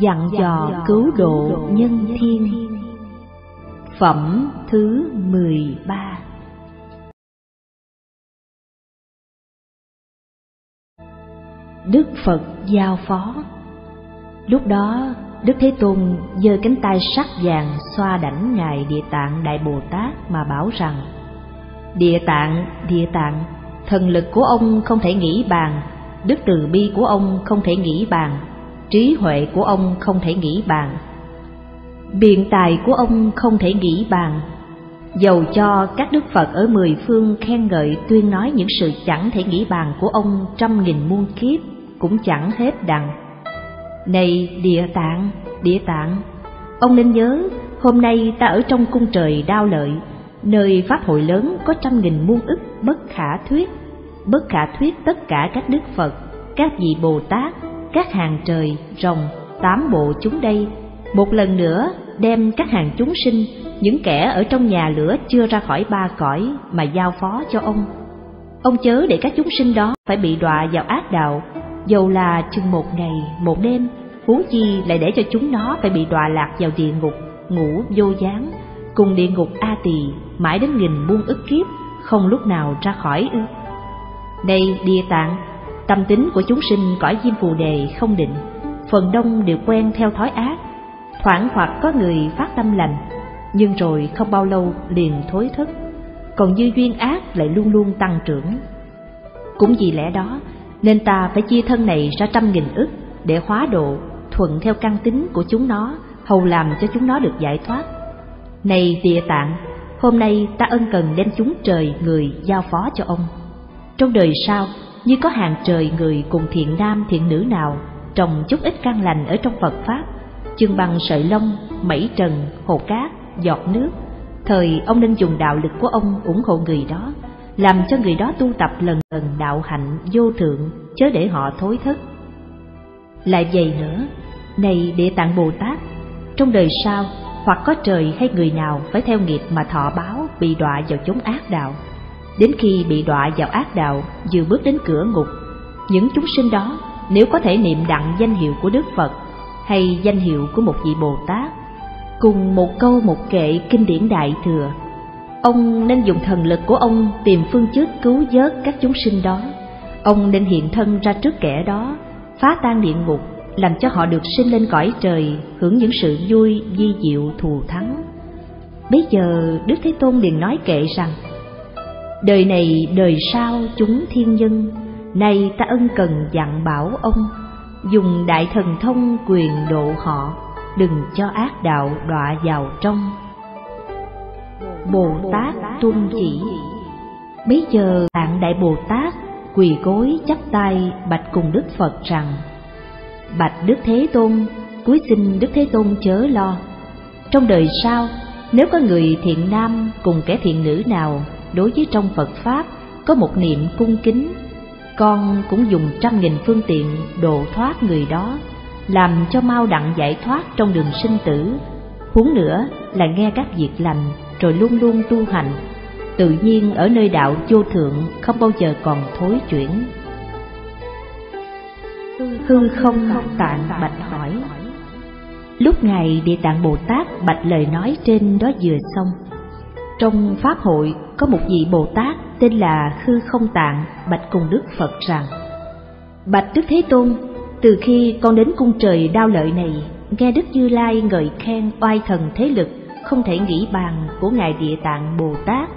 dặn dò cứu độ nhân thiên. Phẩm thứ 13 Đức Phật giao phó. Lúc đó Đức Thế Tôn giơ cánh tay sắc vàng xoa đảnh Ngài Địa Tạng Đại Bồ Tát mà bảo rằng Địa Tạng, Địa Tạng, thần lực của ông không thể nghĩ bàn, đức từ bi của ông không thể nghĩ bàn, trí huệ của ông không thể nghĩ bàn. Biện tài của ông không thể nghĩ bàn, dầu cho các đức Phật ở mười phương khen ngợi tuyên nói những sự chẳng thể nghĩ bàn của ông trăm nghìn muôn kiếp cũng chẳng hết đặng. Này địa tạng, địa tạng, ông nên nhớ hôm nay ta ở trong cung trời đao lợi, nơi pháp hội lớn có trăm nghìn muôn ức bất khả thuyết, bất khả thuyết tất cả các đức Phật, các vị Bồ Tát, các hàng trời, rồng, tám bộ chúng đây, một lần nữa đem các hàng chúng sinh, những kẻ ở trong nhà lửa chưa ra khỏi ba cõi mà giao phó cho ông. Ông chớ để các chúng sinh đó phải bị đọa vào ác đạo, dầu là chừng một ngày, một đêm, huống chi lại để cho chúng nó phải bị đọa lạc vào địa ngục, ngủ vô gián, cùng địa ngục A Tỳ mãi đến nghìn muôn ức kiếp, không lúc nào ra khỏi ư. đây địa tạng, tâm tính của chúng sinh cõi diêm phù đề không định, phần đông đều quen theo thói ác, thoảng hoặc có người phát tâm lành, nhưng rồi không bao lâu liền thối thức, còn dư duyên ác lại luôn luôn tăng trưởng. Cũng vì lẽ đó, nên ta phải chia thân này ra trăm nghìn ức để hóa độ, thuận theo căn tính của chúng nó, hầu làm cho chúng nó được giải thoát. Này địa tạng, hôm nay ta ân cần đem chúng trời người giao phó cho ông. Trong đời sau, như có hàng trời người cùng thiện nam thiện nữ nào trồng chút ít căn lành ở trong Phật Pháp, chừng bằng sợi lông, mẩy trần, hồ cát, giọt nước, thời ông nên dùng đạo lực của ông ủng hộ người đó, làm cho người đó tu tập lần lần đạo hạnh vô thượng, chớ để họ thối thất. Lại vậy nữa, này Địa Tạng Bồ Tát, trong đời sau, hoặc có trời hay người nào phải theo nghiệp mà thọ báo bị đọa vào chốn ác đạo. Đến khi bị đọa vào ác đạo, vừa bước đến cửa ngục, những chúng sinh đó nếu có thể niệm đặng danh hiệu của Đức Phật hay danh hiệu của một vị Bồ Tát, cùng một câu một kệ kinh điển đại thừa, ông nên dùng thần lực của ông tìm phương chức cứu vớt các chúng sinh đó. Ông nên hiện thân ra trước kẻ đó, phá tan địa ngục làm cho họ được sinh lên cõi trời hưởng những sự vui vi diệu thù thắng Bấy giờ đức thế tôn liền nói kệ rằng đời này đời sau chúng thiên nhân nay ta ân cần dặn bảo ông dùng đại thần thông quyền độ họ đừng cho ác đạo đọa vào trong bồ tát tuân chỉ bấy giờ tạng đại bồ tát quỳ gối chắp tay bạch cùng đức phật rằng Bạch Đức Thế Tôn, cuối xin Đức Thế Tôn chớ lo. Trong đời sau, nếu có người thiện nam cùng kẻ thiện nữ nào đối với trong Phật Pháp có một niệm cung kính, con cũng dùng trăm nghìn phương tiện độ thoát người đó, làm cho mau đặng giải thoát trong đường sinh tử. Huống nữa là nghe các việc lành rồi luôn luôn tu hành, tự nhiên ở nơi đạo vô thượng không bao giờ còn thối chuyển. Hư không tạng bạch hỏi lúc ngài địa tạng bồ tát bạch lời nói trên đó vừa xong trong pháp hội, có một vị bồ tát tên là hư không tạng, bạch cùng đức phật rằng, bạch đức thế tôn, từ khi con đến cung trời đao lợi này, nghe đức như lai ngợi khen oai thần thế lực, không thể nghĩ bàn của ngài địa tạng bồ tát.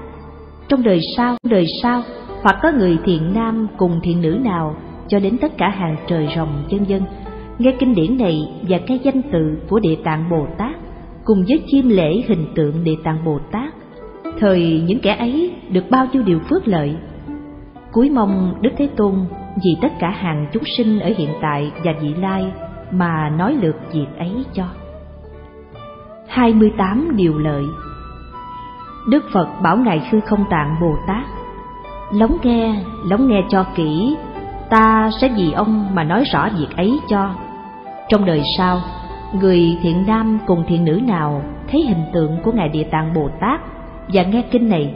Trong đời sau đời sau, hoặc có người thiện nam cùng thiện nữ nào, cho đến tất cả hàng trời rồng chân dân, nghe kinh điển này và cái danh tự của địa tạng bồ tát, cùng với chiêm lễ hình tượng địa tạng bồ tát thời những kẻ ấy được bao nhiêu điều phước lợi. Cuối mong đức thế tôn vì tất cả hàng chúng sinh ở hiện tại và vị lai mà nói lượt việc ấy cho. 28 điều lợi. Đức Phật bảo Ngài Khư Không Tạng Bồ Tát Lóng nghe, lóng nghe cho kỹ ta sẽ vì ông mà nói rõ việc ấy cho. Trong đời sau, người thiện nam cùng thiện nữ nào thấy hình tượng của Ngài Địa Tạng Bồ Tát và nghe kinh này,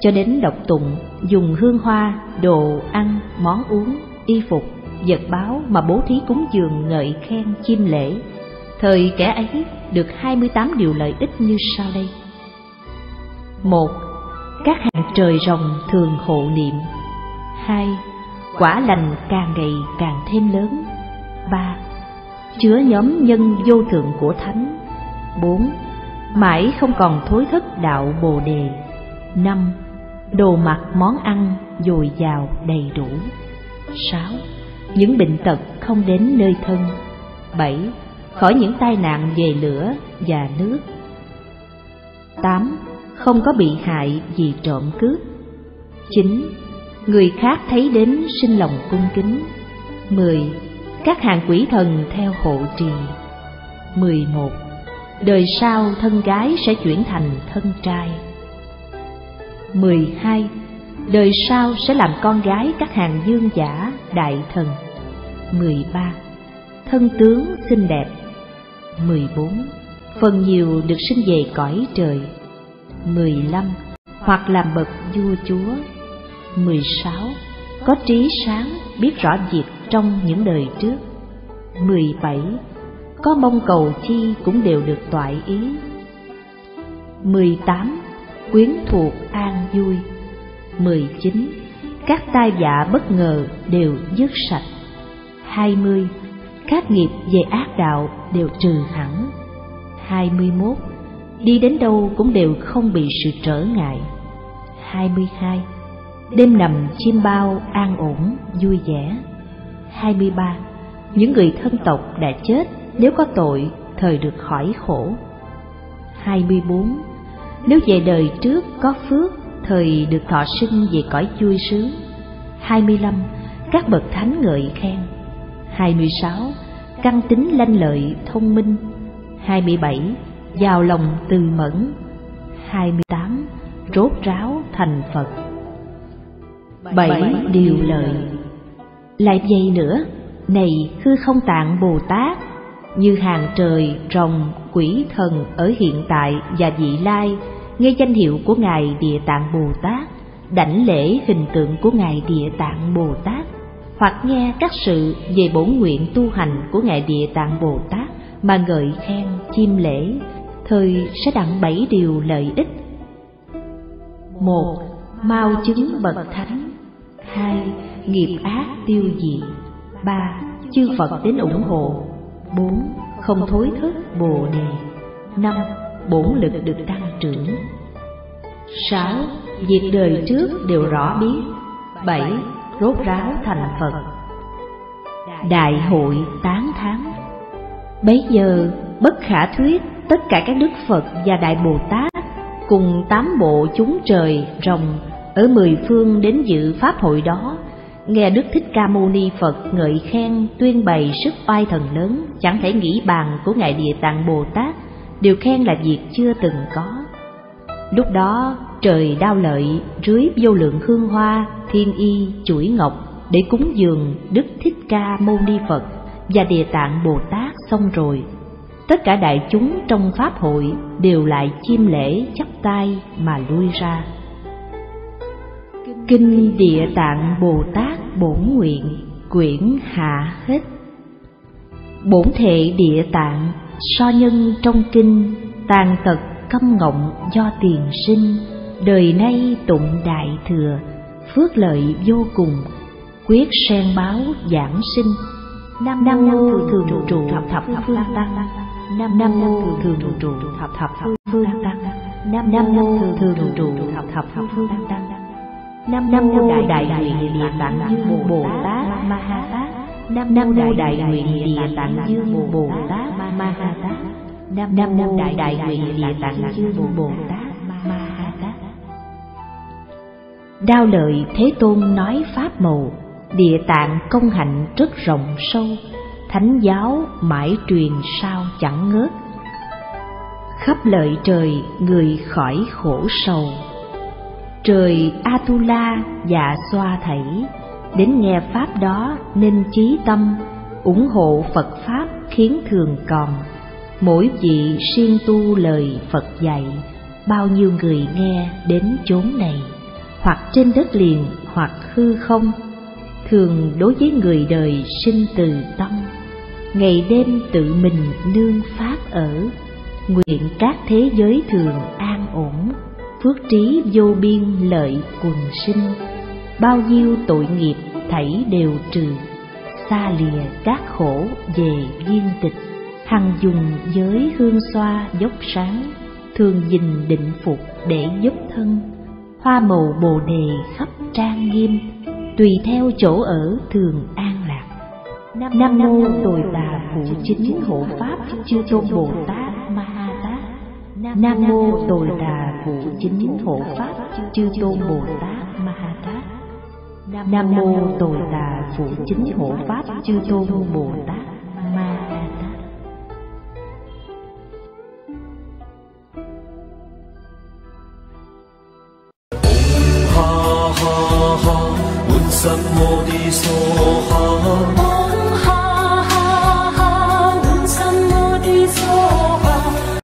cho đến đọc tụng, dùng hương hoa, đồ ăn, món uống, y phục, vật báo mà bố thí cúng dường ngợi khen chiêm lễ. Thời kẻ ấy được 28 điều lợi ích như sau đây. một Các hàng trời rồng thường hộ niệm. hai Quả lành càng ngày càng thêm lớn. ba Chứa nhóm nhân vô thượng của Thánh. bốn Mãi không còn thối thức đạo Bồ Đề. năm, Đồ mặc món ăn dồi dào đầy đủ. sáu, Những bệnh tật không đến nơi thân bảy, Khỏi những tai nạn về lửa và nước tám, Không có bị hại vì trộm cướp chín, Người khác thấy đến sinh lòng cung kính 10. Các hàng quỷ thần theo hộ trì 11. Đời sau thân gái sẽ chuyển thành thân trai 12 đời sau sẽ làm con gái các hàng dương giả, đại thần 13. Thân tướng xinh đẹp 14. Phần nhiều được sinh về cõi trời 15. Hoặc làm bậc vua chúa 16. Có trí sáng biết rõ việc trong những đời trước 17. Có mong cầu chi cũng đều được toại ý 18. Quyến thuộc an vui 19. Các tai vạ bất ngờ đều dứt sạch 20. Các nghiệp về ác đạo đều trừ hẳn 21. Đi đến đâu cũng đều không bị sự trở ngại 22. Đêm nằm chim bao an ổn, vui vẻ 23. Những người thân tộc đã chết nếu có tội thời được khỏi khổ 24. Nếu về đời trước có phước thời được thọ sinh về cõi vui sướng 25. Các bậc thánh ngợi khen 26. Căn tính lanh lợi thông minh 27. Giàu lòng từ mẫn 28. Rốt ráo thành Phật 7. Điều lợi Lại vậy nữa, này hư không tạng Bồ Tát như hàng trời, rồng, quỷ thần ở hiện tại và vị lai nghe danh hiệu của Ngài Địa Tạng Bồ Tát, đảnh lễ hình tượng của Ngài Địa Tạng Bồ Tát, hoặc nghe các sự về bổn nguyện tu hành của Ngài Địa Tạng Bồ Tát mà ngợi khen, chiêm lễ, thời sẽ đặng bảy điều lợi ích. một Mau chứng bậc thánh. Hai Nghiệp ác tiêu diệt. Ba Chư Phật đến ủng hộ bốn, Không thối thức Bồ Đề năm, bổn lực được tăng trưởng. 6. Việc đời trước đều rõ biết. 7. Rốt ráo thành Phật. Đại hội tán thán. Bấy giờ, bất khả thuyết, tất cả các đức Phật và Đại Bồ Tát cùng tám bộ chúng trời rồng ở mười phương đến dự pháp hội đó nghe Đức Thích Ca Mâu Ni Phật ngợi khen tuyên bày sức oai thần lớn chẳng thể nghĩ bàn của ngài Địa Tạng Bồ Tát đều khen là việc chưa từng có. Lúc đó trời đao lợi rưới vô lượng hương hoa, thiên y, chuỗi ngọc để cúng dường Đức Thích Ca Mâu Ni Phật và Địa Tạng Bồ Tát xong rồi. Tất cả đại chúng trong Pháp hội đều lại chiêm lễ chắp tay mà lui ra. Kinh Địa Tạng Bồ Tát Bổn Nguyện Quyển Hạ Hết Bổn Thệ Địa Tạng so nhân trong kinh tàn tật câm ngọng do tiền sinh đời nay tụng đại thừa phước lợi vô cùng quyết sen báo giảng sinh. Nam nam thường thường trụ thập thập phương tăng. Nam nam mô thường thường trụ thập thập phương tăng. Nam nam thường thường trụ thập thập phương tăng nam mô đại đại nguyện địa tạng như bồ tát ma ha tát. Nam Mô Đại Nguyện Địa Tạng Dương Bồ Tát Ma Ha Tát. Nam Mô Đại Đại Nguyện Địa Tạng Dương Bồ Tát Ma Ha Tát. Đao lợi Thế Tôn nói Pháp màu Địa tạng công hạnh rất rộng sâu Thánh giáo mãi truyền sao chẳng ngớt. Khắp lợi trời người khỏi khổ sầu Trời Atula và xoa thảy. Đến nghe Pháp đó nên chí tâm, ủng hộ Phật Pháp khiến thường còn. Mỗi vị siêng tu lời Phật dạy, bao nhiêu người nghe đến chốn này, hoặc trên đất liền hoặc hư không, thường đối với người đời sinh từ tâm. Ngày đêm tự mình nương pháp ở nguyện các thế giới thường an ổn phước trí vô biên lợi quần sinh. Bao nhiêu tội nghiệp thảy đều trừ, xa lìa các khổ về viên tịch. Hằng dùng giới hương xoa dốc sáng, thường dình định phục để giúp thân. Hoa màu bồ đề khắp trang nghiêm, tùy theo chỗ ở thường an lạc. Nam mô tồi tà phụ chính hộ pháp chư tôn bồ tát ma ha tát. Nam mô tồi tà phụ chính hộ pháp chư tôn bồ tát ma ha tát nam mô tồi tà phụ chính hộ pháp chư tôn bồ tát.